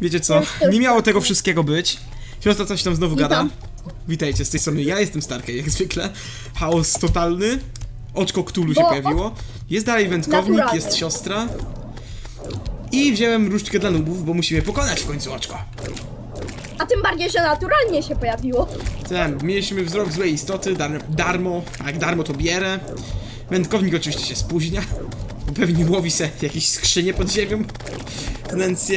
Wiecie co? Nie miało tego wszystkiego być. Siostra coś tam znowu gada. Witajcie, z tej strony ja jestem Starkej, jak zwykle. Chaos totalny. Oczko Ktulu się Bo- pojawiło. Jest dalej wędkownik, jest siostra. I wziąłem różdżkę dla nubów, bo musimy pokonać w końcu oczko. A tym bardziej, że naturalnie się pojawiło. Tak, mieliśmy wzrok złej istoty, dar darmo, a jak darmo to bierę. Wędkownik oczywiście się spóźnia, pewnie łowi se jakieś skrzynie pod ziemią z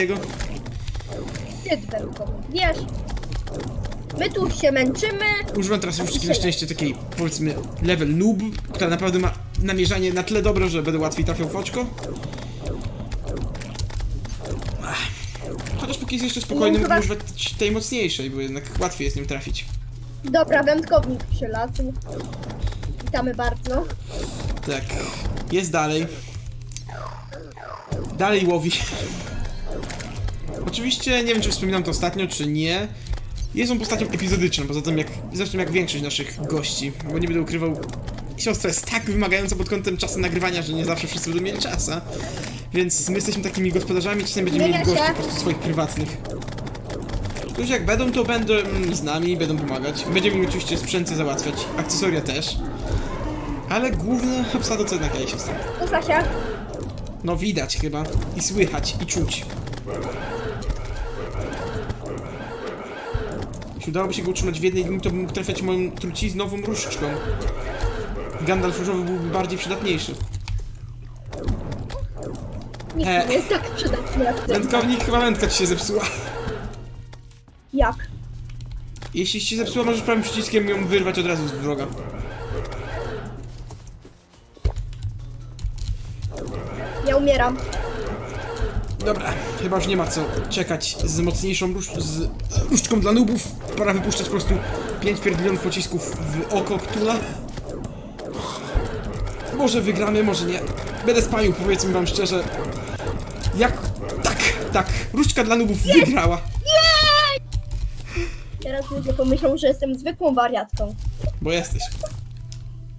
Ty, Dwenko, wiesz. My tu się męczymy. Używam teraz różdżki na szczęście takiej, powiedzmy, level noob, która naprawdę ma namierzanie na tyle dobre, że będę łatwiej trafiał w oczko. Chociaż póki jest jeszcze spokojny, chyba- używać tej mocniejszej, bo jednak łatwiej jest nią trafić. Dobra, wędkownik przylazł. Witamy bardzo. Tak. Jest dalej. Dalej łowi. Oczywiście nie wiem, czy wspominam to ostatnio, czy nie. Jest on postacią epizodyczną, poza tym jak, zresztą jak większość naszych gości, bo nie będę ukrywał, siostra jest tak wymagająca pod kątem czasu nagrywania, że nie zawsze wszyscy będą mieli czasa. Więc my jesteśmy takimi gospodarzami, czasem będziemy mieli gości po prostu swoich prywatnych. Już jak będą, to będą z nami, będą pomagać. Będziemy mieli oczywiście sprzęty załatwiać, akcesoria też. Ale główna obsada to jednak ja siostra. To Zasia. No widać chyba. I słychać, i czuć. Jeśli udałoby się go utrzymać w jednej linii, to bym mógł trafiać moją truciznową różdżką. Gandalf różowy byłby bardziej przydatniejszy. Nikt E. nie jest tak przydatny jak ty. Wędkownik, chyba wędka ci się zepsuła. Jak? Jeśli ci się zepsuła, możesz prawym przyciskiem ją wyrwać od razu z wroga. Ja umieram. Dobra, chyba już nie ma co czekać z mocniejszą róż z różdżką dla nubów. Pora wypuszczać po prostu 5 pierdolionych pocisków w oko Ktula. Może wygramy, może nie. Będę spalił, powiedzmy wam szczerze. Jak... Tak, tak. Różdżka dla nubów wygrała. Teraz ludzie pomyślą, że jestem zwykłą wariatką. Bo jesteś.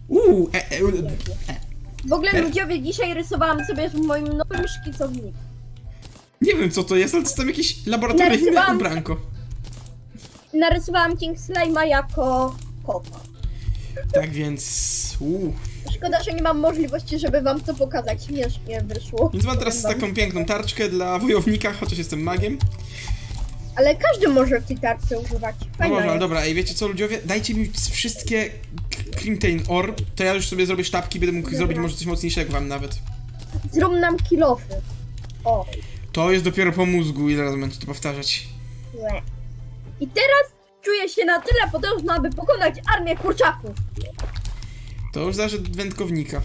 Uuu, e, e, e, W ogóle ludziowie dzisiaj rysowałam sobie w moim nowym szkicowniku. Nie wiem co to jest, ale to jest tam jakieś laboratoryjne ubranko. Narysowałam King Slime'a jako kota. Tak więc... Szkoda, że nie mam możliwości, żeby wam to pokazać. Śmiesznie wyszło. Więc mam teraz taką piękną tarczkę dla wojownika, chociaż jestem magiem. Ale każdy może tej tarczy używać. No Fajna może, ale jest. dobra, ej, wiecie co ludziowie? Dajcie mi wszystkie Crimtain Orb, to ja już sobie zrobię sztabki, będę mógł Dobra. zrobić może coś mocniejszego wam nawet. Zrób nam kilofy. O. To jest dopiero po mózgu, ile razy będę to powtarzać. łe. I teraz czuję się na tyle potężna, aby pokonać armię kurczaków. To już zależy od wędkownika.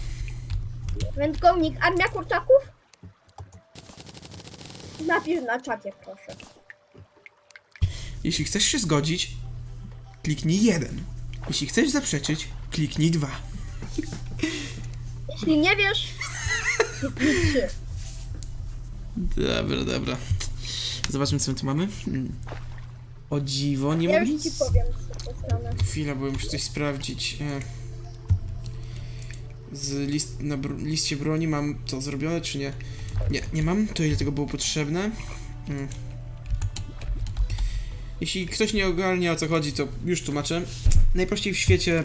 Wędkownik, armia kurczaków? Napisz na czacie, proszę. Jeśli chcesz się zgodzić, kliknij jeden. Jeśli chcesz zaprzeczyć, kliknij dwa. Jeśli nie wiesz, kliknij trzy. Dobra, dobra. Zobaczmy co my tu mamy. Hmm. O dziwo, nie Ja mogę już ci powiem, co. Chwila, bo muszę coś sprawdzić. E. Z list, na br liście broni mam to zrobione, czy nie? Nie, nie mam. To ile tego było potrzebne? Mm. Jeśli ktoś nie ogarnia o co chodzi, to już tłumaczę. Najprościej w świecie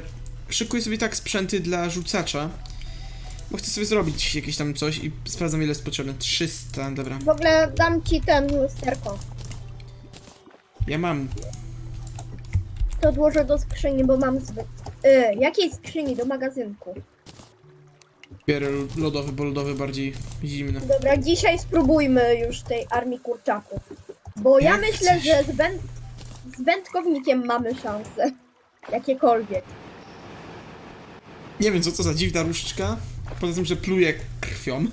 szykuję sobie tak sprzęty dla rzucacza. Bo chcę sobie zrobić jakieś tam coś i sprawdzam ile jest potrzebne. 300, dobra. W ogóle dam ci ten lusterko. Ja mam. To odłożę do skrzyni, bo mam zbyt... Y, jakiej skrzyni? Do magazynku. Biorę lodowy, bo lodowy bardziej zimny. Dobra, dzisiaj spróbujmy już tej armii kurczaków. Bo ja Jak myślę, chcesz. że z, węd... z wędkownikiem mamy szanse. Jakiekolwiek. Nie wiem, co to za dziwna różdżka. Poza tym, że pluje krwią.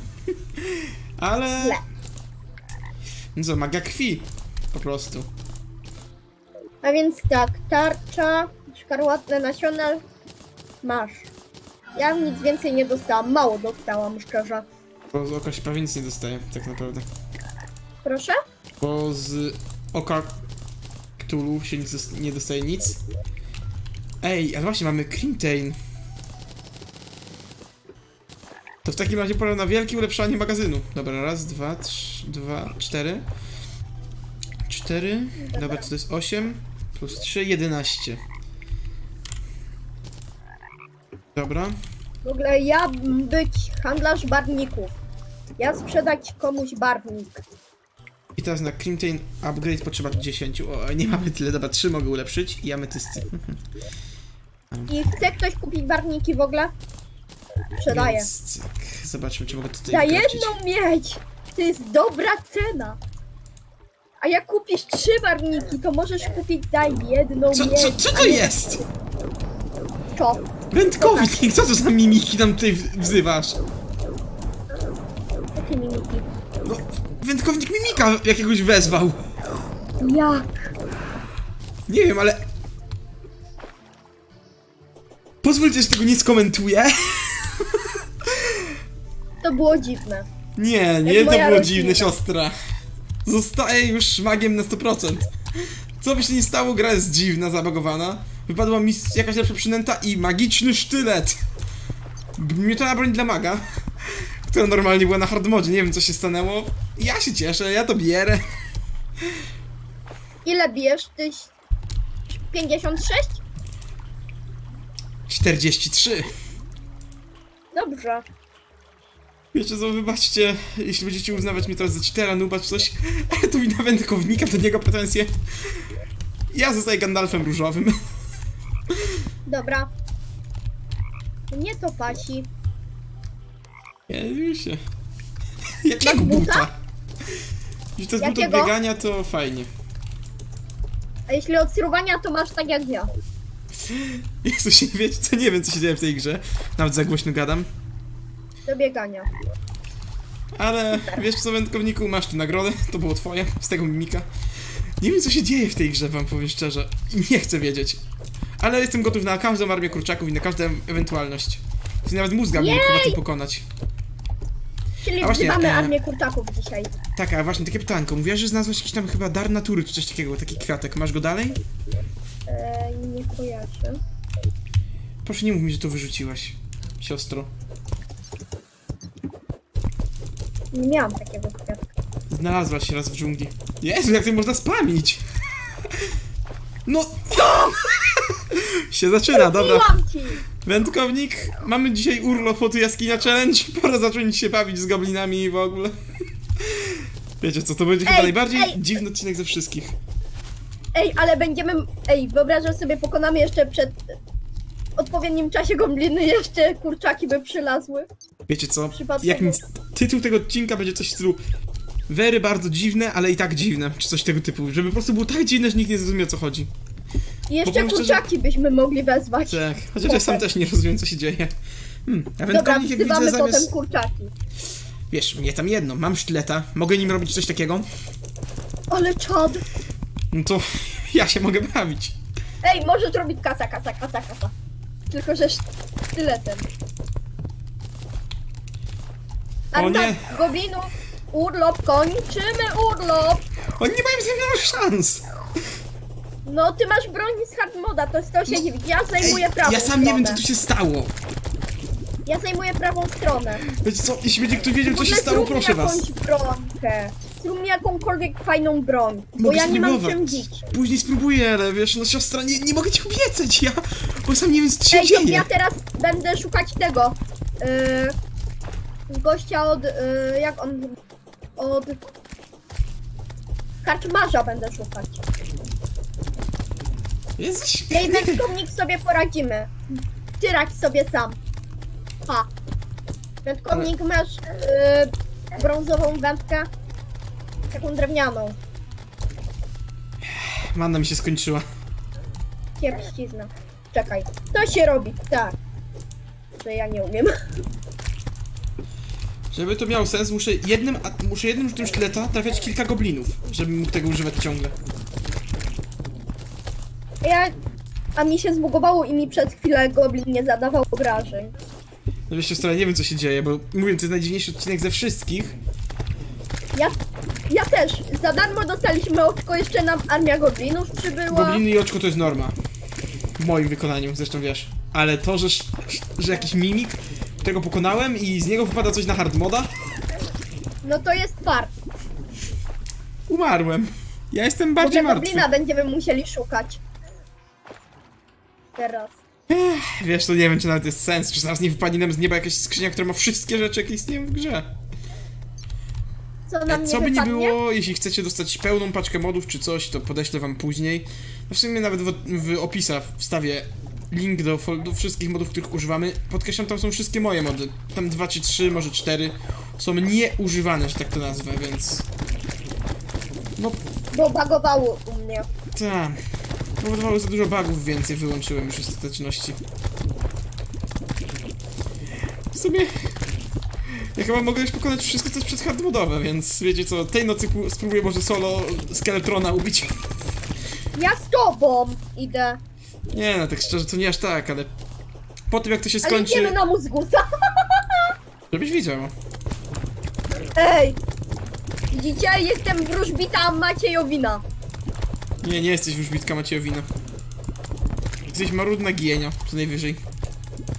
Ale... Źle. No co, magia krwi. Po prostu. A więc tak, tarcza, szkarłatne nasiona, masz. Ja nic więcej nie dostałam, mało dostałam szczerze. Bo z oka się prawie nic nie dostaje, tak naprawdę. Proszę? Bo z oka Cthulhu się nie dostaje nic. Ej, ale właśnie mamy Crimtain. To w takim razie pora na wielkie ulepszanie magazynu. Dobra, raz, dwa, trzy, dwa, cztery. 4. Dobra, to jest 8. Plus 3, 11. Dobra. W ogóle ja być handlarz barwników. Ja sprzedać komuś barwnik. I teraz na Crimtain Upgrade potrzeba 10. O, nie mamy tyle, dobra, 3 mogę ulepszyć i ametysty. I chce ktoś kupić barwniki w ogóle? Sprzedaję. Więc. Zobaczmy, czy mogę tutaj Za jedną mieć! To jest dobra cena. A jak kupisz trzy barwniki, to możesz kupić za jedną Co, co, co to jest? Co? Wędkownik, co to za mimiki tam tutaj wzywasz? Jakie mimiki? No, wędkownik mimika jakiegoś wezwał. Jak? Nie wiem, ale... Pozwólcie, że tego nie skomentuję. To było dziwne. Nie, nie, to było rodzina. dziwne, siostra. Zostaję już magiem na 100%. Co by się nie stało, gra jest dziwna, zabagowana. Wypadła mi jakaś lepsza przynęta i magiczny sztylet. Miotana broń dla maga, która normalnie była na hardmodzie. Nie wiem, co się stanęło. Ja się cieszę, ja to bierę. Ile bijesz? Tyś... 56? 43. Dobrze. Wiecie co, wybaczcie, jeśli będziecie uznawać mnie teraz za cheatera, nuba czy coś, ale to wina wędkownika, do niego pretensje. Ja zostaję Gandalfem różowym. Dobra. Nie to pasi. Nie, już się. Jak buta? buta. Jeśli to jest but od Jakiego? biegania, to fajnie. A jeśli od surowania, to masz tak jak ja. Jezu, się wiecie co, nie wiem co się dzieje w tej grze. Nawet za głośno gadam. Do biegania. Ale wiesz co, wędkowniku, masz tu nagrodę, to było twoje, z tego mimika. Nie wiem co się dzieje w tej grze, wam powiem szczerze. Nie chcę wiedzieć. Ale jestem gotów na każdą armię kurczaków i na każdą ewentualność. Nawet mózga bym chyba tym pokonać. Czyli A właśnie, wzywamy e, armię kurczaków dzisiaj. Tak, a właśnie takie pytanko. Mówiłaś, że znalazłeś jakiś tam chyba dar natury czy coś takiego, taki kwiatek. Masz go dalej? Eee, nie kojarzę. Proszę nie mów mi, że to wyrzuciłaś, siostro. Nie miałam takiego kwiatka. Znalazłaś się raz w dżungli. Jezu, jak to można spamić? No co? się zaczyna, dobra. Ci! Wędkownik, mamy dzisiaj urlop od jaskinia challenge. Pora zacząć się bawić z goblinami i w ogóle. Wiecie co, to będzie chyba Ej, najbardziej ej. dziwny odcinek ze wszystkich. Ej, ale będziemy... Ej, wyobrażam sobie, pokonamy jeszcze przed odpowiednim czasie gobliny, jeszcze kurczaki by przylazły. Wiecie co, jak nic, tytuł tego odcinka będzie coś w stylu Wery bardzo dziwne, ale i tak dziwne, czy coś tego typu. Żeby po prostu było tak dziwne, że nikt nie zrozumie o co chodzi. I jeszcze powiem szczerze- kurczaki byśmy mogli wezwać. Tak, chociaż ja sam też nie rozumiem co się dzieje. Hmm, a Dobra, widzę zamiast... potem kurczaki. Wiesz, mnie tam jedno, mam sztyleta, mogę nim robić coś takiego? Ale czad! No to ja się mogę bawić. Ej, możesz robić kasa, kasa, kasa, kasa. Tylko, że sztyletem. O Armia nie. goblinów, urlop, kończymy urlop! Oni nie mają ze mną szans! No, ty masz broń z hard moda, to jest 109. Ja zajmuję Ej, prawą ja sam nie wiem co stronę. tu się stało. Ja zajmuję prawą stronę. Wiecie co, jeśli będzie ktoś wiedział co się stało, proszę was. jakąś bronkę. Zrób mi jakąkolwiek fajną broń. Bo Mogę ja nie mam czym bić. Później spróbuję, ale wiesz, no siostra, nie, nie mogę ci obiecać, ja... Bo sam nie wiem co się Ej, dzieje. ja teraz będę szukać tego. Yy, gościa od. Yy, jak on. Od. Karczmarza będę szukać. Jest... Ej, wędkownik sobie poradzimy. Ty radź sobie sam. Ha. Wędkownik masz yy, brązową wędkę. Taką drewnianą. Manna mi się skończyła. Kiepścizna. Czekaj. To się robi, tak. Że ja nie umiem. Żeby to miało sens, muszę jednym, muszę jednym rzutem sztyleta trafiać kilka goblinów, żebym mógł tego używać ciągle. Ja... A mi się zbugowało i mi przez chwilę goblin nie zadawał obrażeń. No wiesz, siostra, nie wiem co się dzieje, bo mówię, to jest najdziwniejszy odcinek ze wszystkich. Ja... Też. Za darmo dostaliśmy oczko, jeszcze nam armia goblinów przybyła. Gobliny i oczko to jest norma. W moim wykonaniu, zresztą wiesz. Ale to, że, że jakiś mimik, którego pokonałem i z niego wypada coś na hard moda, No to jest fart. umarłem. Ja jestem Może bardziej martwy. goblina będziemy musieli szukać. Teraz. Wiesz, to nie wiem, czy nawet jest sens, czy zaraz nie wypadnie nam z nieba jakaś skrzynia, która ma wszystkie rzeczy, jakie istnieją w grze. Co nam nie Co by nie było, jeśli chcecie dostać pełną paczkę modów czy coś, to podeślę wam później. No w sumie nawet w, w opisach wstawię link do, do wszystkich modów, których używamy. Podkreślam, tam są wszystkie moje mody. Tam dwa czy trzy, może cztery są nieużywane, że tak to nazwę, więc... No Bo bagowało u mnie. tak. Powodowało za dużo bugów więcej, wyłączyłem już ostateczności. W sumie... Ja chyba mogę już pokonać wszystko, co jest przed hardmodowe, więc wiecie co, tej nocy spróbuję może solo Skeletrona ubić. Ja z tobą idę. Nie no, tak szczerze, to nie aż tak, ale... Po tym jak to się Ale idziemy skończy... na mózgusa. Żebyś widział. Ej! Widzicie? Jestem wróżbita Maciejowina. Nie, nie jesteś wróżbitka Maciejowina. Jesteś marudna gienia, co najwyżej.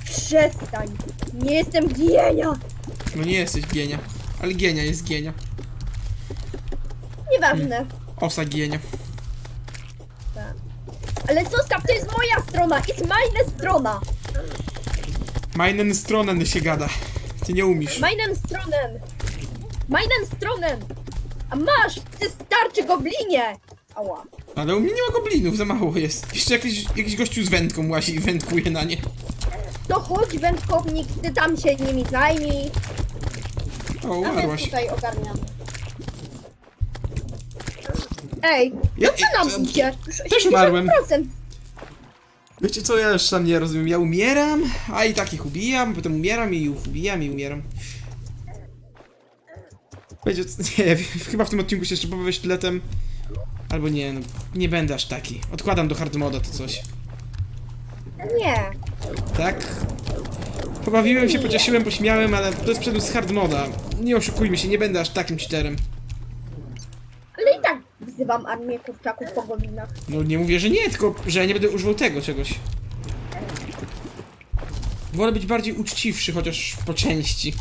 Przestań. Nie jestem gienia. No nie jesteś gienia. Ale gienia jest gienia. Nieważne. Osa gienia. Ale zostaw, to jest moja strona. It's my strona. Meinen stronen się gada. Ty nie umiesz. Meinen stronen. Meinen stronen. A masz, ty starczy goblinie. Ała. Ale u mnie nie ma goblinów, za mało jest. Jeszcze jakiś, jakiś gościu z wędką łazi i wędkuje na nie. To chodź wędkownik, ty tam się nimi zajmij. O, umarłaś. tutaj ogarniamy. Ej, Ja- no co nam idzie? Też umarłem. 80%. Wiecie co, ja już sam nie rozumiem. Ja umieram, a i tak ich ubijam, potem umieram i ich ubijam i umieram. Co- nie wiem, chyba w tym odcinku się jeszcze pobawię sztyletem. Albo nie, no, nie będę aż taki. Odkładam do hard moda to coś. Nie. Tak? Pobawiłem się, pocieszyłem, pośmiałem, ale to jest przedmiot z hard moda. Nie oszukujmy się, nie będę aż takim cheaterem. Ale i tak wzywam armię kurczaków po godzinach. No nie mówię, że nie, tylko że ja nie będę używał tego czegoś. Wolę być bardziej uczciwszy, chociaż po części.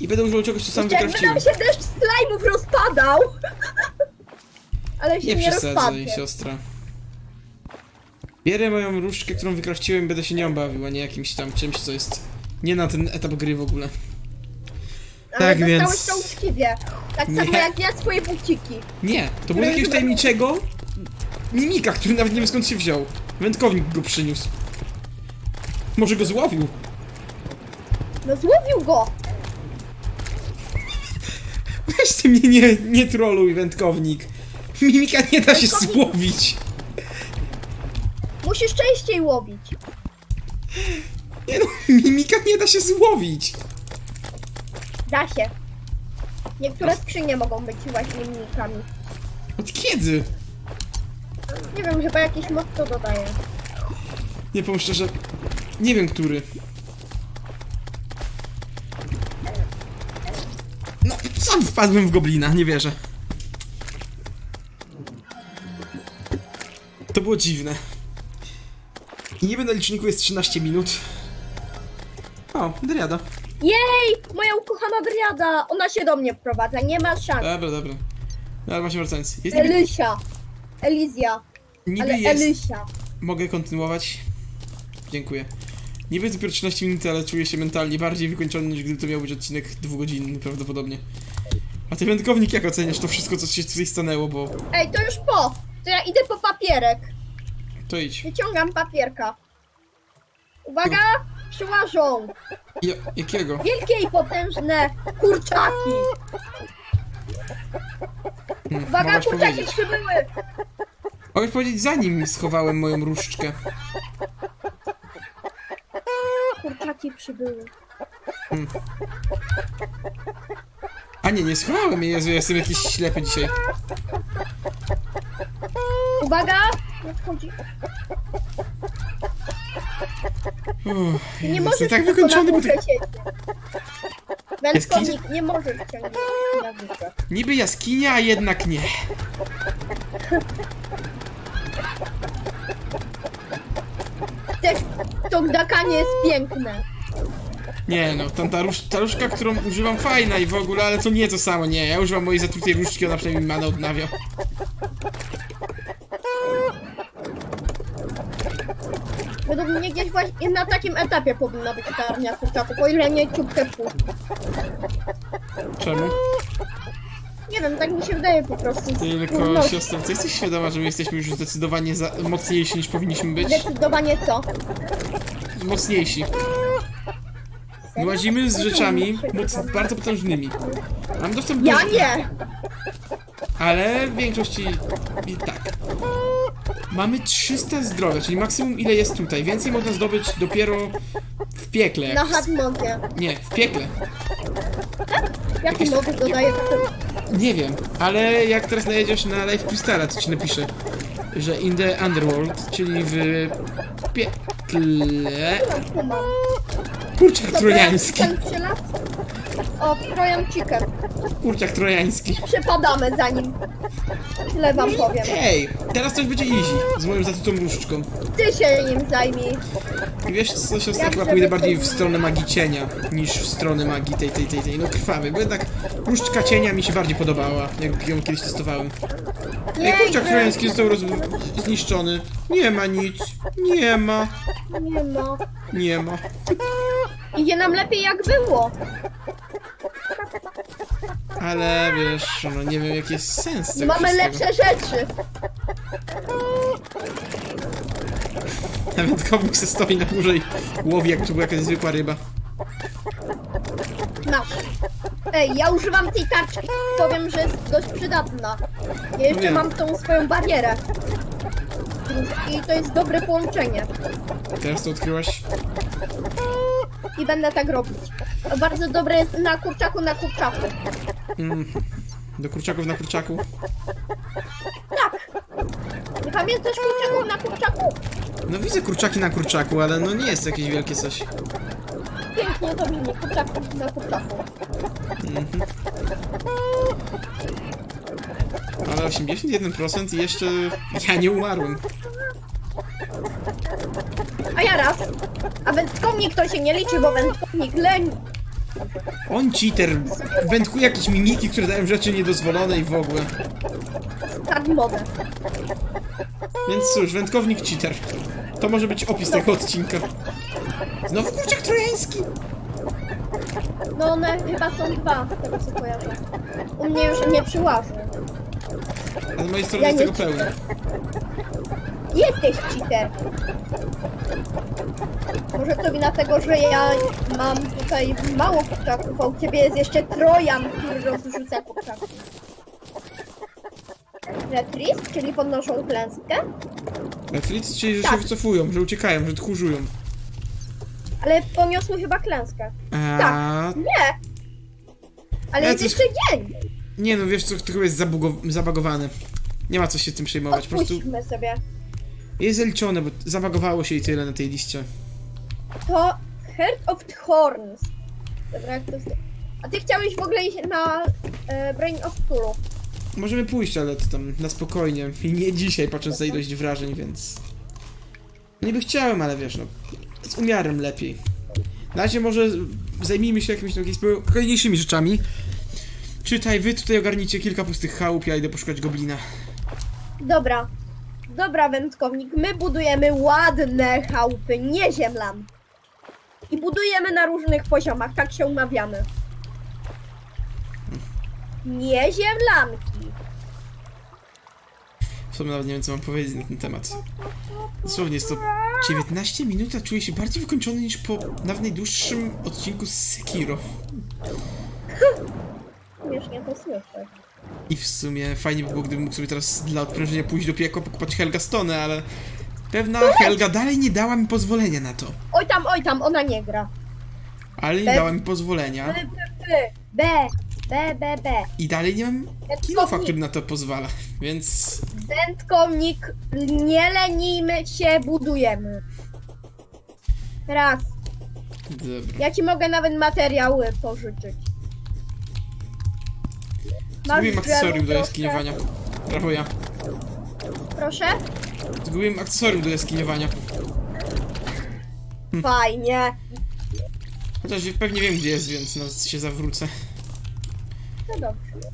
I będę używał czegoś, co sam Jeszcze jakby wykrafciłem. nam się deszcz slajmów rozpadał. Ale się Nie nie, przesadzaj, rozpadnie. siostra. Bierę moją różdżkę, którą wykrafciłem i będę się nią bawił, a nie jakimś tam czymś, co jest nie na ten etap gry w ogóle. Ale tak, więc- to uczciwie. Tak Nie. samo jak ja swoje buciki. Nie, to był jakiegoś tajemniczego mimika, który nawet nie wiem skąd się wziął. Wędkownik go przyniósł. Może go złowił. No złowił go. Weź ty mnie nie, nie troluj, wędkownik. Mimika nie da się Wędkownik- złowić. Musisz częściej łowić. Nie no, mimika nie da się złowić. Da się. Niektóre skrzynie mogą być właśnie mimikami. Od kiedy? Nie wiem, chyba jakiś mod to dodaje. Nie powiem szczerze, nie wiem który. No, sam wpadłem w goblina, nie wierzę. To było dziwne. I niby na liczniku jest 13 minut. O, Driada. Jej! Moja ukochana Driada! Ona się do mnie wprowadza, nie ma szans. Dobra, dobra. No, ale właśnie wracając. Jest niby, Elysia. Elizja. niby Ale jest... Elysia. Mogę kontynuować? Dziękuję. Niby dopiero 13 minut, ale czuję się mentalnie bardziej wykończony niż gdyby to miał być odcinek dwugodzinny prawdopodobnie. A ty wędkownik jak oceniasz to wszystko, co się tutaj stanęło, bo Ej, to już po. To ja idę po papierek. To idź. Wyciągam papierka. Uwaga! Przyłażą. Ja, jakiego? Wielkie i potężne kurczaki. Hmm, Uwaga, kurczaki powiedzieć. przybyły. Mogłaś powiedzieć zanim schowałem moją różdżkę. Kurczaki przybyły. A nie, nie schowałem jej, Jezu, ja jestem jakiś ślepy dzisiaj. Uwaga! Nadchodzi. Uff, Ty nie jestem możesz tak tylko wykończony, na bo tak... górze siedzieć. Wędkownik, nie możesz ciągnąć na górze. Niby jaskinia, a jednak nie. Też to gdakanie jest piękne. Nie no, tam ta, róż, ta różdżka, którą używam fajna i w ogóle, ale to nie to samo, nie. Ja używam mojej zatrutej różdżki, ona przynajmniej manę odnawia. Według mnie gdzieś właśnie na takim etapie powinna być ta armia kurczaków, o ile nie ciupkę pół. Czemu? Nie wiem, tak mi się wydaje po prostu. Tylko, No, siostro, ty jesteś świadoma, że my jesteśmy już zdecydowanie za, mocniejsi niż powinniśmy być? Zdecydowanie co? Mocniejsi. Serio? Łazimy z Co rzeczami moc, bardzo potężnymi. Mam dostęp do... Ja nie! Ale w większości i tak. Mamy 300 zdrowia, czyli maksimum ile jest tutaj. Więcej można zdobyć dopiero w piekle. Na hardmodzie. Nie, w piekle. Jaki mowy dodaje to? Nie wiem, ale jak teraz najedziesz na Live Crystala, to ci napiszę, że in the underworld, czyli w piekle... Kurczak trojański. O, Trojan Chicken. Kurczak trojański. Przepadamy za nim. Tyle wam powiem. Ej, teraz coś będzie easy z moją zatutą różdżką. Ty się nim zajmij. I wiesz co, siostra, Jak chyba pójdę bardziej w stronę magii cienia niż w stronę magii tej, tej, tej, tej, no krwawej, bo jednak różdżka cienia mi się bardziej podobała, jak ją kiedyś testowałem. Ej, kurczak trojański został roz... zniszczony. Nie ma nic, nie ma, Nie ma. nie ma. Idzie nam lepiej jak było. Ale wiesz, no nie wiem jaki jest sens tego Mamy wszystkiego. lepsze rzeczy. Nawet kownik se stoi na górze i łowi jak to była jakaś zwykła ryba. Masz. Ej, ja używam tej tarczki. Powiem, że jest dość przydatna. Ja jeszcze Wiem. mam tą swoją barierę. I to jest dobre połączenie. Teraz to odkryłaś? I będę tak robić. Bardzo dobre jest na kurczaku, na kurczaku. Mm. Do kurczaków na kurczaku. Tak. Nie pamiętasz kurczaków na kurczaku? No widzę kurczaki na kurczaku, ale no nie jest jakieś wielkie coś. Pięknie to brzmi. Kurczaku na kurczaku. Ale 81% i jeszcze ja nie umarłem. A ja raz. A wędkownik to się nie liczy, bo wędkownik leni. On cheater, wędkuje jakieś mimiki, które dają rzeczy niedozwolone i w ogóle. Hard mode. Więc cóż, wędkownik cheater. To może być opis tego odcinka. Znowu kurczak trojański! No one chyba są dwa, z tego co kojarzę. U mnie już nie przyłażą. A z mojej strony Ja jest tego pełno. Jesteś cheater. Może to wina tego, że ja mam tutaj mało kurczaków, a u ciebie jest jeszcze Trojan, który rozrzuca kurczaków. Retris, czyli podnoszą klęskę, Netflix czyli, że się Tak. wycofują, że uciekają, że tchórzują. ale poniosły chyba klęskę. A... Nie! Ale Ja jest coś- jeszcze dzień! Nie no, wiesz co, to chyba jest zabugo- zabagowane. Nie ma co się tym przejmować, po prostu Odpuśćmy sobie. Jest zaliczone, bo zabagowało się i tyle na tej liście. To Heart of Thorns. Dobra, jak to jest... A ty chciałeś w ogóle iść na e, Brain of Tulu. Możemy pójść, ale to tam na spokojnie. I nie dzisiaj, patrząc na ilość wrażeń, więc... Niby chciałem, ale wiesz, no... Z umiarem lepiej. Na razie może zajmijmy się jakimiś takimi spokojniejszymi rzeczami. Czytaj, wy tutaj ogarnijcie kilka pustych chałup, ja idę poszukać goblina. Dobra. Dobra, wędkownik. My budujemy ładne chałupy, nie ziemlan. I budujemy na różnych poziomach, tak się umawiamy. Nie ziemlanki. W sumie nawet nie wiem, co mam powiedzieć na ten temat. Dosłownie jest to 19 minut, a czuję się bardziej wykończony niż po nawet najdłuższym odcinku z Sekiro. Śmiesznie to słyszę. I w sumie fajnie by było, gdybym mógł sobie teraz dla odprężenia pójść do piekła, pokopać Helga Stone, ale pewna Helga dalej nie dała mi pozwolenia na to. Oj tam, oj tam, ona nie gra. Ale nie dała mi pozwolenia B, B, B, B, B. i dalej nie mam kilofa, który na to pozwala, więc... Wędkownik, nie lenimy się, budujemy. Raz. Dobra. Ja ci mogę nawet materiały pożyczyć. Zgubiłem akcesorium do jaskiniowania. Prawo ja. Proszę? Zgubiłem akcesorium do jaskiniowania. Fajnie. Chociaż pewnie wiem gdzie jest, więc nawet się zawrócę. No dobrze.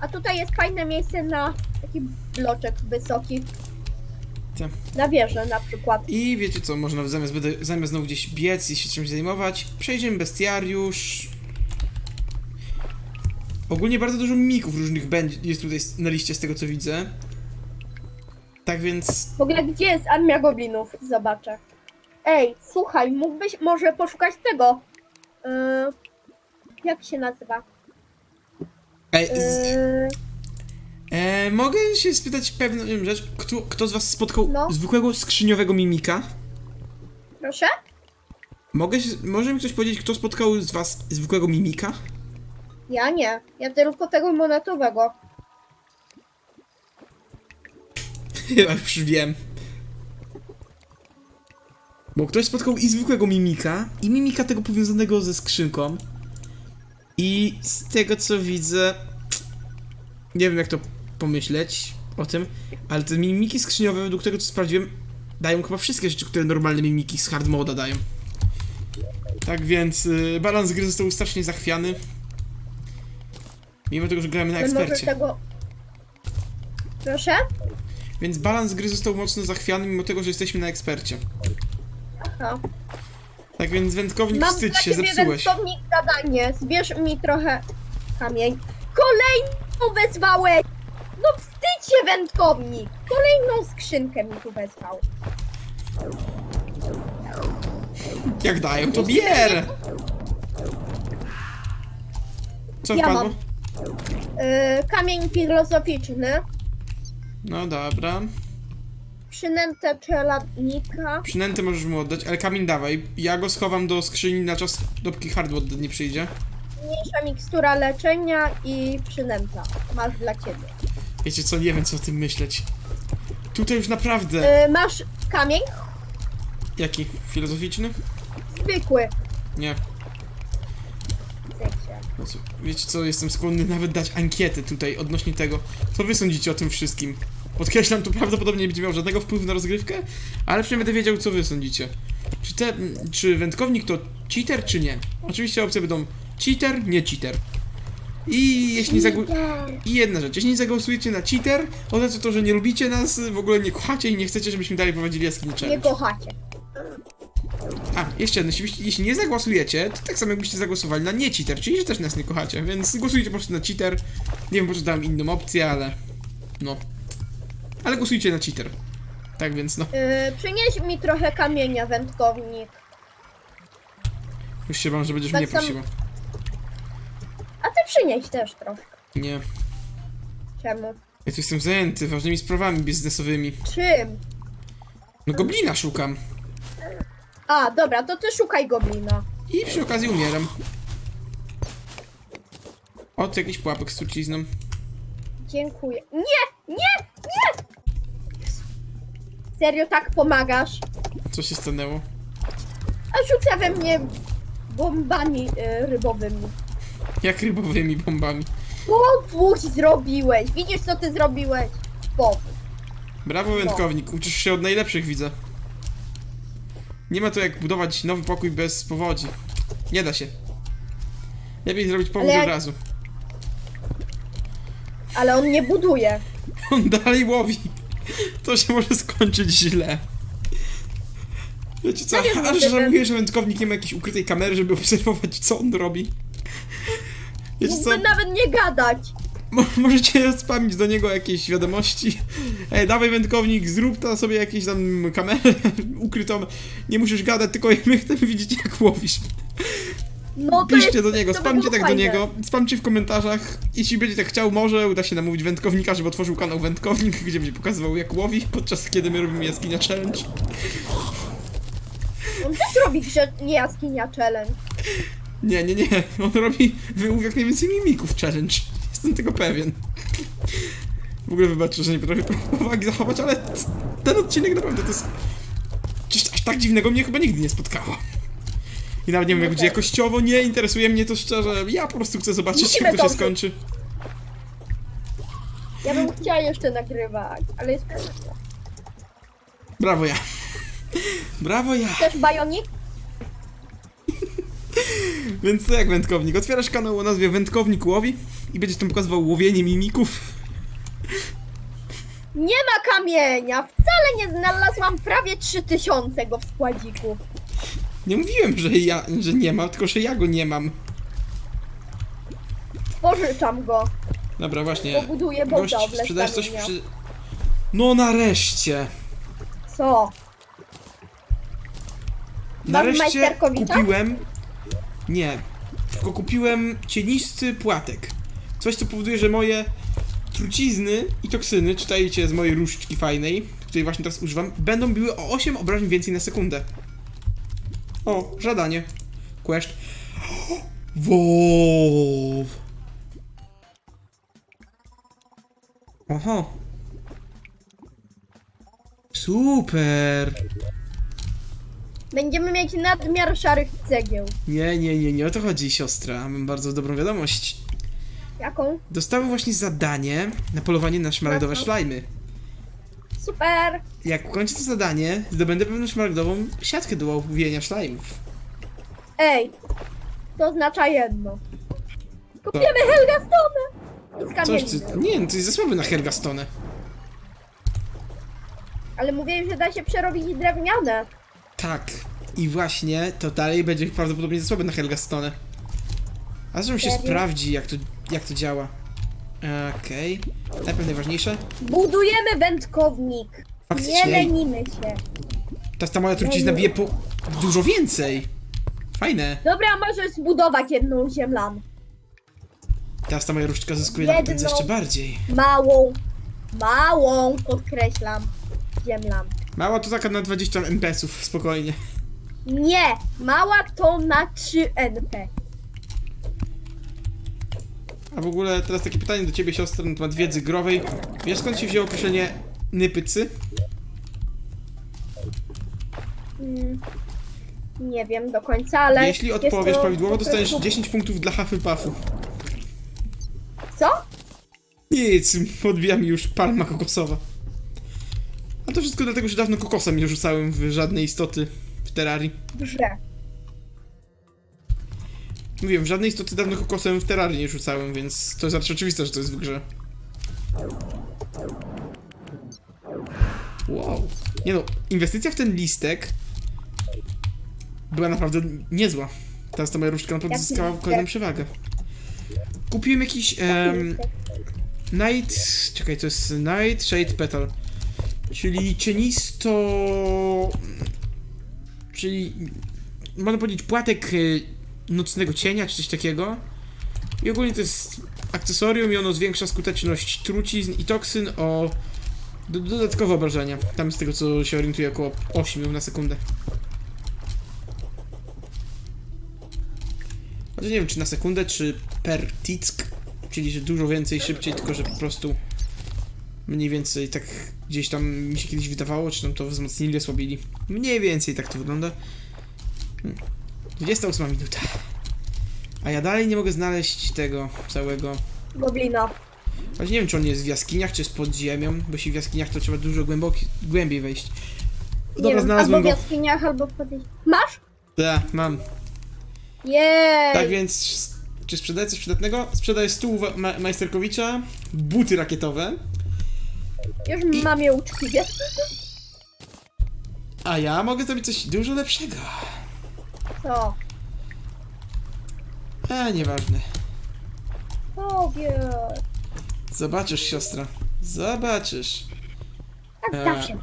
A tutaj jest fajne miejsce na taki bloczek wysoki. Tak. Na wieżę na przykład. I wiecie co, można zamiast, zamiast znowu gdzieś biec i się czymś zajmować, przejdziemy bestiariusz. Ogólnie bardzo dużo mimików różnych będzie, jest tutaj na liście z tego co widzę. Tak więc W ogóle gdzie jest armia goblinów? Zobaczę. Ej, słuchaj, mógłbyś może poszukać tego. Yy, jak się nazywa? Ej, z, Yy, e, mogę się spytać pewną rzecz. Kto, kto z was spotkał No. zwykłego skrzyniowego mimika? proszę? Mogę się, może mi ktoś powiedzieć, kto spotkał z was zwykłego mimika? Ja nie. Ja tylko tego monetowego. Ja już wiem. Bo ktoś spotkał i zwykłego mimika, i mimika tego powiązanego ze skrzynką. I z tego co widzę. Nie wiem jak to pomyśleć o tym, ale te mimiki skrzyniowe, według tego co sprawdziłem, dają chyba wszystkie rzeczy, które normalne mimiki z hard moda dają. Tak więc y, balans gry został strasznie zachwiany. Mimo tego, że gramy na ekspercie. tego... Proszę? Więc balans gry został mocno zachwiany, mimo tego, że jesteśmy na ekspercie. Aha. Tak więc wędkownik Mam wstydź się, zepsułeś. wędkownik zadanie. Zbierz mi trochę kamień. Kolejną wezwałeś! No wstydź się wędkownik! Kolejną skrzynkę mi tu wezwał. Jak dają, to bier! Co Ja wpadło? mam. Yy, kamień filozoficzny. No dobra. Przynętę czeladnika. Przynętę możesz mu oddać, ale kamień dawaj. Ja go schowam do skrzyni na czas, dopóki hardwood nie przyjdzie. Mniejsza mikstura leczenia i przynęta. Masz dla ciebie. Wiecie co, nie wiem co o tym myśleć. Tutaj już naprawdę... Yy, masz kamień Jaki? Filozoficzny? zwykły. Nie. Wiecie. No co, wiecie co, jestem skłonny nawet dać ankietę tutaj odnośnie tego, co wy sądzicie o tym wszystkim. Podkreślam, to prawdopodobnie nie będzie miał żadnego wpływu na rozgrywkę, ale przynajmniej będę wiedział, co wy sądzicie. Czy, te, czy wędkownik to cheater, czy nie? Oczywiście opcje będą cheater, nie cheater. I jeśli. I jedna rzecz, jeśli nie zagłosujecie na cheater, oznacza to, że nie lubicie nas, w ogóle nie kochacie i nie chcecie, żebyśmy dalej prowadzili jaskini Nie kochacie. A, jeszcze jedno, jeśli, jeśli nie zagłosujecie, to tak samo jakbyście zagłosowali na nie cheater, czyli że też nas nie kochacie, więc głosujcie po prostu na cheater. Nie wiem, może dałem inną opcję, ale... No. Ale głosujcie na cheater. Tak więc no, Yy, przynieś mi trochę kamienia, wędkownik. już się wam, że będziesz Tak mnie samo- prosiła. A ty przynieś też trochę. Nie. Czemu? Ja tu jestem zajęty ważnymi sprawami biznesowymi. Czym? No goblina szukam. A, dobra, to ty szukaj goblina. I przy okazji umieram. Od jakiś pułapek z trucizną. Dziękuję. Nie! Nie! Nie! Serio tak pomagasz? Co się stanęło? A rzuca we mnie bombami y, rybowymi. Jak rybowymi bombami. Powódź zrobiłeś! Widzisz co ty zrobiłeś? Powódź. Brawo wędkownik, uczysz się od najlepszych, widzę. Nie ma to jak budować nowy pokój bez powodzi. Nie da się. Lepiej zrobić powódź Ale jak- od razu. Ale on nie buduje. On dalej łowi. To się może skończyć źle. Wiecie co, Ja wiem, aż że żałuję, że wędkownik nie ma jakiejś ukrytej kamery, żeby obserwować co on robi. Wiecie co, Mógłby nawet nie gadać. Mo- możecie spamić do niego jakieś wiadomości. Ej, dawaj wędkownik, zrób tam sobie jakieś tam kamerę ukrytą. Nie musisz gadać, tylko my chcemy widzieć jak łowisz. No Piszcie do niego, spamcie tak do fajne. niego, spamcie w komentarzach. Jeśli będzie tak chciał, może uda się namówić wędkownika, żeby otworzył kanał Wędkownik, gdzie będzie pokazywał jak łowi, podczas kiedy my robimy jaskinia challenge. On też robi nie jaskinia challenge. Nie, nie, nie, on robi wyłów jak najwięcej mimików challenge. Jestem tego pewien. W ogóle wybaczę, że nie potrafię uwagi zachować, ale ten odcinek naprawdę to jest... Coś aż tak dziwnego mnie chyba nigdy nie spotkało. I nawet nie wiem jak No będzie tak. jakościowo, nie interesuje mnie to szczerze. Ja po prostu chcę zobaczyć Musimy jak to się to- skończy. Ja bym chciała jeszcze nagrywać, ale jest... Brawo ja. Brawo ja. Też bajonik? Więc co jak wędkownik? Otwierasz kanał o nazwie Wędkownik Łowi i będziesz tam pokazywał łowienie mimików. Nie ma kamienia! Wcale nie znalazłam prawie 3000 go w składziku. Nie mówiłem, że ja, że nie ma, tylko że ja go nie mam. Pożyczam go. Dobra, właśnie. Pobuduję Gość, budowlę sprzedajesz coś przy... No nareszcie! Co? Nareszcie majsterkowicza? kupiłem... Nie. Tylko kupiłem cienisty płatek. Coś, co powoduje, że moje trucizny i toksyny, czytajcie z mojej różdżki fajnej, której właśnie teraz używam, będą biły o 8 obrażeń więcej na sekundę. O, żadanie. Quest. Wow. Oho. Super. Będziemy mieć nadmiar szarych cegieł. Nie, nie, nie, nie o to chodzi, siostra. Mam bardzo dobrą wiadomość. Jaką? Dostałem właśnie zadanie na polowanie na szmaragdowe szlajmy. Super! Jak ukończę to zadanie, zdobędę pewną szmaragdową siatkę do łowienia szlajmów. Ej! To oznacza jedno. Kupiemy z Coś ty... Nie, no to jest za słaby na Helgastonę. Ale mówię, że da się przerobić drewniane. Tak. I właśnie to dalej będzie prawdopodobnie za słaby na Helgastonę. A zresztą się sprawdzi, jak to, jak to działa. Okej. Najpierw najważniejsze. Budujemy wędkownik. Nie Faktycznie. lenimy się. Teraz ta moja trucizna bije po... dużo więcej. Fajne. Dobra, możesz zbudować jedną ziemlan. Teraz ta moja różdżka zyskuje na potędze jeszcze bardziej. Małą. Małą, podkreślam. Ziemlan. Mała to taka na 20 MPS-ów, spokojnie. Nie, mała to na 3 NP. A w ogóle teraz takie pytanie do ciebie, siostra, na temat wiedzy growej. Wiesz skąd się wzięło określenie nypycy? Mm, nie wiem do końca, ale. Jeśli odpowiesz to prawidłowo, po dostaniesz prostu- 10 punktów dla Hufflepuffu. Co? Nic, odbija mi już palma kokosowa. A to wszystko dlatego, że dawno kokosem nie rzucałem w żadne istoty w terrarii. Grze. Mówiłem, w żadnej istoty dawno kokosem w terrarii nie rzucałem, więc to jest raczej oczywiste, że to jest w grze. Wow. Nie no, inwestycja w ten listek była naprawdę niezła. Teraz ta moja różdżka naprawdę Jaki zyskała listek? kolejną przewagę. Kupiłem jakiś em, Night... Czekaj, to jest Night Shade Petal. Czyli cienisto... Czyli... Można powiedzieć płatek y, nocnego cienia, czy coś takiego. I ogólnie to jest akcesorium i ono zwiększa skuteczność trucizn i toksyn o do, dodatkowe obrażenia. Tam z tego co się orientuje około 8 na sekundę. Chociaż nie wiem czy na sekundę, czy per tick, czyli że dużo więcej, szybciej, tylko że po prostu mniej więcej tak gdzieś tam mi się kiedyś wydawało, czy tam to wzmocnili, osłabili. Mniej więcej tak to wygląda. Hmm. 28 minuta. A ja dalej nie mogę znaleźć tego całego. Goblina. Choć nie wiem, czy on jest w jaskiniach, czy jest pod ziemią, bo jeśli w jaskiniach to trzeba dużo głęboki, głębiej wejść. Nie Dobra, wiem, znalazłem albo w go. jaskiniach, albo w podejściu. Masz? Tak, mam. Jej! Tak więc, czy sprzedaję coś przydatnego? Sprzedaję stół Majsterkowicza, buty rakietowe, Już I- mam je uczciwie. a ja mogę zrobić coś dużo lepszego. Co? A, nieważne. Powiedz. Zobaczysz, siostra. Zobaczysz. Tak E, zawsze.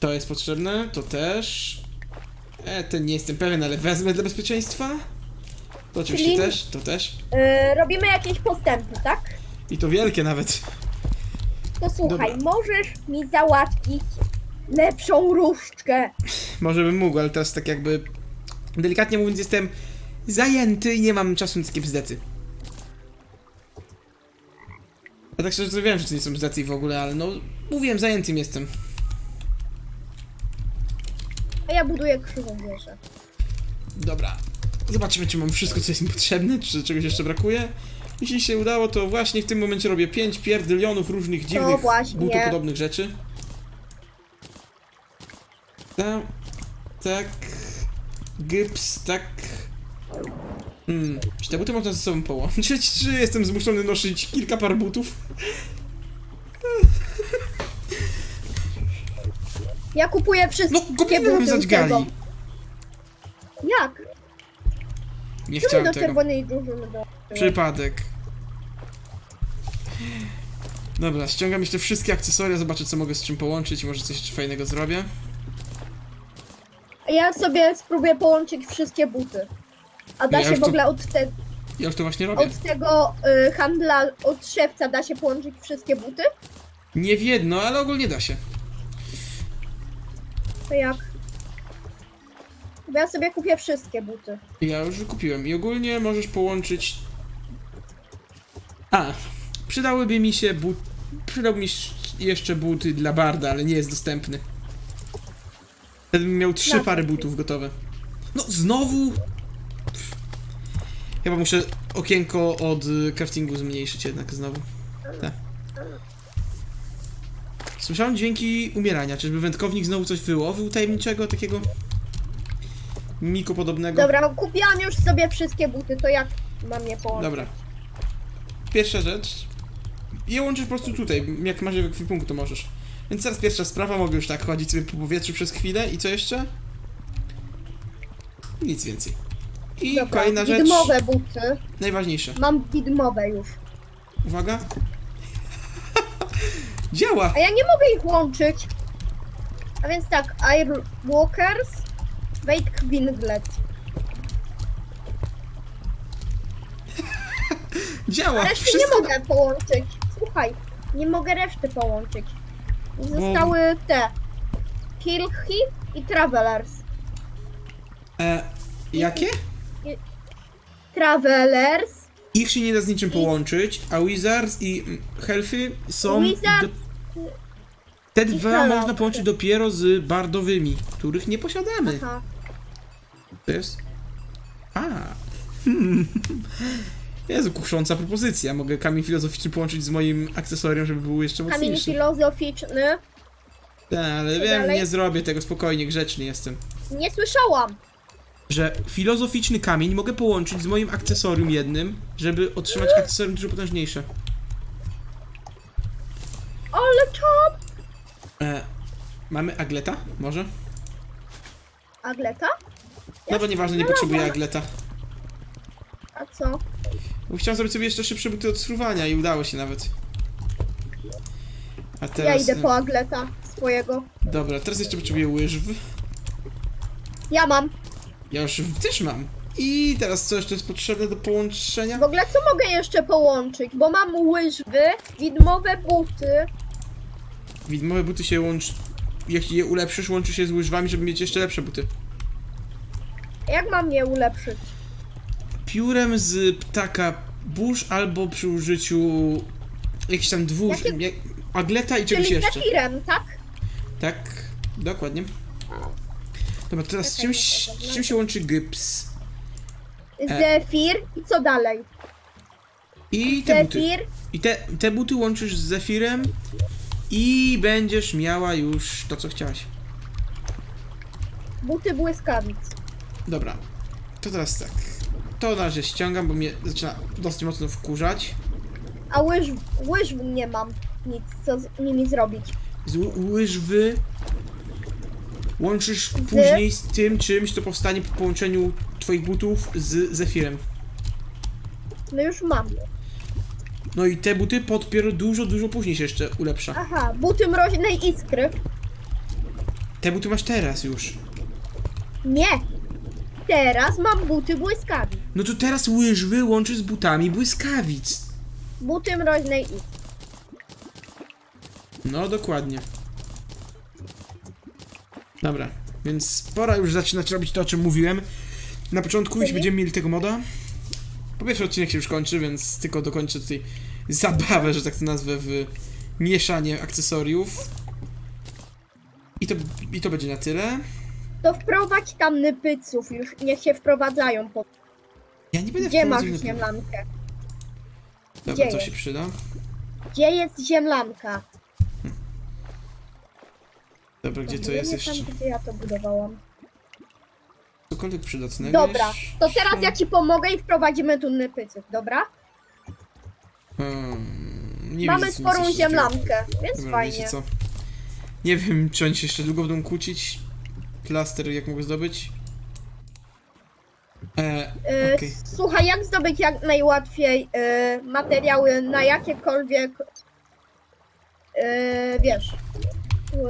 To jest potrzebne, to też. E, ten nie jestem pewien, ale wezmę dla bezpieczeństwa. To oczywiście Czyli- też, to też. Yy, robimy jakieś postępy, tak? I to wielkie nawet. To słuchaj, Dobra. możesz mi załatwić lepszą różdżkę. Może bym mógł, ale teraz tak jakby... Delikatnie mówiąc jestem zajęty i nie mam czasu na takie bzdety. Ja tak szczerze wiem, że to nie są bzdety w ogóle, ale no... Mówiłem, zajętym jestem. A ja buduję krzywą wieżę. Dobra. Zobaczymy, czy mam wszystko, co jest mi potrzebne, czy czegoś jeszcze brakuje. Jeśli się udało, to właśnie w tym momencie robię 5 pierdylionów różnych dziwnych, właśnie. butopodobnych rzeczy. Tak, tak, gyps, tak, Hmm, czy te buty można ze sobą połączyć, czy jestem zmuszony nosić kilka par butów? Ja kupuję No, wszystkie nam buty u zadźgali. Jak? Nie chciałem do tego. czerwonej. Przypadek. Dobra, ściągam jeszcze wszystkie akcesoria, zobaczę co mogę z czym połączyć, może coś jeszcze fajnego zrobię. Ja sobie spróbuję połączyć wszystkie buty. A da Ja się w to- ogóle od, te, Ja już to właśnie robię. od tego y, handla, od szewca da się połączyć wszystkie buty? Nie w jedno, ale ogólnie da się. To jak? Bo ja sobie kupię wszystkie buty. Ja już wykupiłem i ogólnie możesz połączyć... A, przydałyby mi się but... Przydałby mi się jeszcze buty dla Barda, ale nie jest dostępny. Wtedy bym miał trzy pary butów gotowe. No, znowu... Chyba muszę okienko od y, craftingu zmniejszyć jednak znowu. Tak. Słyszałem dźwięki umierania. Czyżby wędkownik znowu coś wyłowił tajemniczego, takiego... Mikopodobnego? Dobra, kupiłam już sobie wszystkie buty, to jak mam je połączyć? Dobra. Pierwsza rzecz. Je łączysz po prostu tutaj. Jak masz je w ekwipunku, to możesz. Więc teraz pierwsza sprawa, mogę już tak chodzić sobie po powietrzu przez chwilę. I co jeszcze? Nic więcej. I Dobra, kolejna rzecz. widmowe buty. Najważniejsza. Mam widmowe już. Uwaga. Działa! A ja nie mogę ich łączyć. A więc tak, Airwalkers, Wade Quinglet. Działa! Reszty Wszystko... nie mogę połączyć. Słuchaj, nie mogę reszty połączyć. I Zostały te. Kilchi i Travelers. E, jakie? Travelers, Ich się nie da z niczym połączyć, a Wizards i mm, Healthy są... Wizard- Do... Te dwa można połączyć dopiero z bardowymi, których nie posiadamy. aha. To jest. A. Hmm. Jezu, kusząca propozycja. Mogę kamień filozoficzny połączyć z moim akcesorium, żeby był jeszcze Kamień mocniejszy. filozoficzny. Tak, ale wiem, dalej? nie zrobię tego spokojnie, grzeczny jestem. Nie słyszałam. Że filozoficzny kamień mogę połączyć z moim akcesorium jednym, żeby otrzymać akcesorium dużo potężniejsze. Ale czop! E, mamy agleta? Może? Agleta? No bo nieważne, nie potrzebuję agleta. A co? Bo chciałem zrobić sobie jeszcze szybsze buty od i udało się nawet. A Ja teraz... idę e, po Agleta swojego. Dobra, teraz jeszcze potrzebuję łyżw. Ja mam. Ja już też mam. I teraz co jeszcze jest potrzebne do połączenia? W ogóle co mogę jeszcze połączyć? Bo mam łyżwy, widmowe buty. Widmowe buty się łączy... Jeśli je ulepszysz, łączy się z łyżwami, żeby mieć jeszcze lepsze buty. Jak mam je ulepszyć? Piórem z ptaka burz albo przy użyciu jakichś tam dwóch... Jakie- Jak... Agleta i czegoś Czyli jeszcze. zefirem, tak? Tak, dokładnie. Dobra, teraz z Czekaj, czym, z czym się łączy gyps? E. Zefir i co dalej? I te buty. I te, te buty łączysz z zefirem i będziesz miała już to, co chciałaś. buty błyskawic. Dobra, to teraz tak. To na razie ściągam, bo mnie zaczyna dosyć mocno wkurzać. A łyżw, łyżw nie mam nic, co z nimi zrobić. Z łyżwy łączysz później z tym czymś, co powstanie po połączeniu twoich butów z zefirem. No już mam. No i te buty podpiero dużo, dużo później się jeszcze ulepsza. Aha, buty mroźnej iskry. Te buty masz teraz już. Nie. Teraz mam buty błyskawic. No to teraz łyżwy łączysz z butami błyskawic. Buty mroźnej iskry. No, dokładnie. Dobra, więc pora już zaczynać robić to, o czym mówiłem. Na początku, jeśli będziemy mieli tego moda. Po pierwsze odcinek się już kończy, więc tylko dokończę tutaj zabawę, że tak to nazwę, w mieszanie akcesoriów. I to, I to będzie na tyle. To wprowadź tam nypyców już, niech się wprowadzają. Po... Ja nie będę Gdzie masz na- ziemlankę? Dobra, Gdzie to jest? się przyda. Gdzie jest ziemlanka? Dobra, gdzie to Ja jest jeszcze? Tam, gdzie ja to budowałam. Cokolwiek przydatnego Dobra, to teraz ja ci pomogę i wprowadzimy tu nypycyk, dobra? Hmm, nie Mamy widzę, sporą ziemlankę, więc Dobra, fajnie. co? Nie wiem, czy oni się jeszcze długo będą kłócić. Plaster jak mogę zdobyć? E, E, okej. Słuchaj, jak zdobyć jak najłatwiej e, materiały na jakiekolwiek, e, wiesz,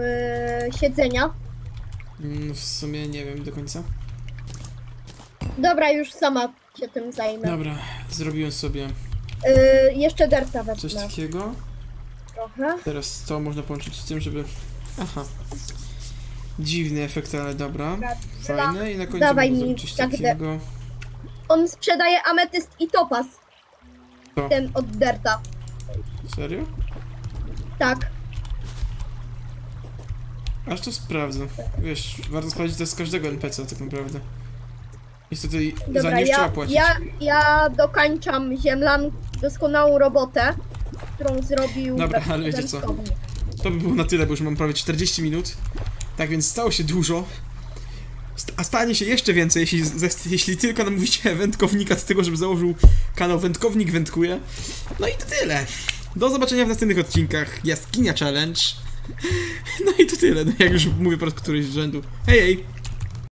e, siedzenia? Mm, W sumie nie wiem do końca. Dobra, już sama się tym zajmę. Dobra, zrobiłem sobie E, jeszcze derta coś wezmę takiego. trochę. Teraz to można połączyć z tym, żeby... Aha. Dziwny efekt, ale dobra. Fajne i na końcu Dawaj można mi zrobić coś tak de- takiego. On sprzedaje ametyst i topaz. Co? Ten od derta. Serio? Tak. Aż to sprawdzę. Wiesz, warto sprawdzić to z każdego NPC tak naprawdę. Niestety za Dobra, nie już trzeba ja, płacić. ja, ja dokańczam ziemlan doskonałą robotę, którą zrobił Dobra, ale wiecie co? To by było na tyle, bo już mam prawie 40 minut. Tak więc stało się dużo. A stanie się jeszcze więcej, jeśli, jeśli tylko namówicie wędkownika do tego, żeby założył kanał Wędkownik Wędkuje. No i to tyle. Do zobaczenia w następnych odcinkach Jaskinia Challenge. No i to tyle, no jak już mówię po raz któryś z rzędu. Hej, hej!